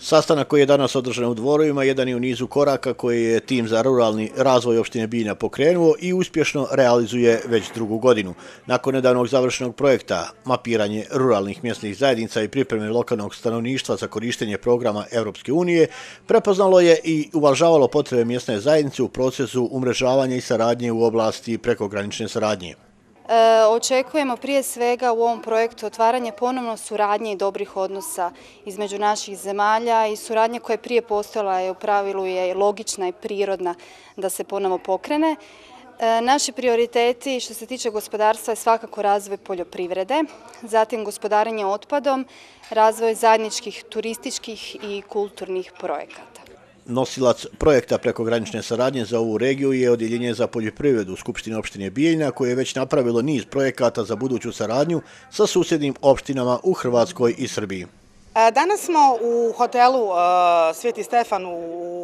Sastanak koji je danas održan u dvorovima jedan je u nizu koraka koji je tim za ruralni razvoj opštine Biljna pokrenuo i uspješno realizuje već drugu godinu. Nakon nedavnog završenog projekta Mapiranje ruralnih mjesnih zajednica i pripreme lokalnog stanovništva za korištenje programa Evropske unije, prepoznalo je i uvažavalo potrebe mjesne zajednice u procesu umrežavanja i saradnje u oblasti prekogranične saradnje. E, očekujemo prije svega u ovom projektu otvaranje ponovno suradnje i dobrih odnosa između naših zemalja i suradnje koja je prije postojala je u pravilu je logična i prirodna da se ponovo pokrene. E, naši prioriteti što se tiče gospodarstva je svakako razvoj poljoprivrede, zatim gospodarenje otpadom, razvoj zajedničkih turističkih i kulturnih projekata. Nosilac projekta prekogranične saradnje za ovu regiju je odjeljenje za poljoprivredu Skupštine opštine Bijeljna koje je već napravilo niz projekata za buduću saradnju sa susjednim opštinama u Hrvatskoj i Srbiji. E, danas smo u hotelu e, Sveti Stefan u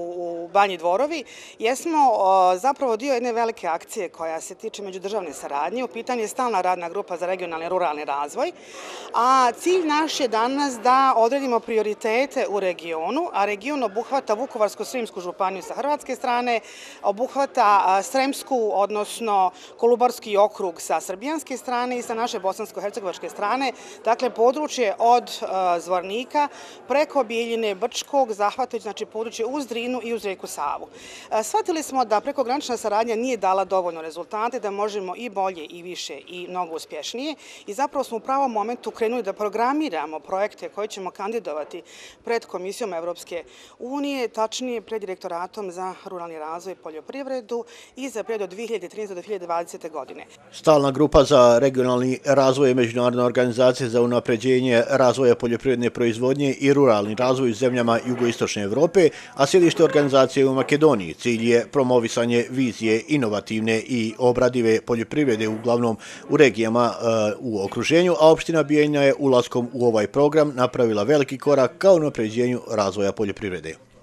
Banji Dvorovi. Jesmo zapravo dio jedne velike akcije koja se tiče međudržavne saradnje. U pitanju je stalna radna grupa za regionalni i ruralni razvoj. A cilj naš je danas da odredimo prioritete u regionu, a region obuhvata Vukovarsko-Srimsku županiju sa hrvatske strane, obuhvata Sremsku, odnosno Kolubarski okrug sa srbijanske strane i sa naše bosansko-hercegovačke strane. Dakle, područje od Zvornika Zvornika preko Bijeljine Brčkog, zahvatajući znači, područje uz Drinu i uz reku Savu. E, Svatili smo da prekogranična saradnja nije dala dovoljno rezultate, da možemo i bolje i više i mnogo uspješnije i zapravo smo u pravom momentu krenuli da programiramo projekte koje ćemo kandidovati pred Komisijom Evropske unije, tačnije pred direktoratom za ruralni razvoj i poljoprivredu i za period od 2013. do 2020. godine. Stalna grupa za regionalni razvoj i Međunarodna organizacija za unapređenje razvoja poljoprivredne proizvodnje proizvodnje i ruralni razvoj u zemljama jugoistočne Evrope, a sjedište organizacije u Makedoniji. Cilj je promovisanje vizije inovativne i obradive poljoprivrede uglavnom u regijama eh, u okruženju, a opština Bijeljna je ulaskom u ovaj program napravila veliki korak kao napređenju razvoja poljoprivrede.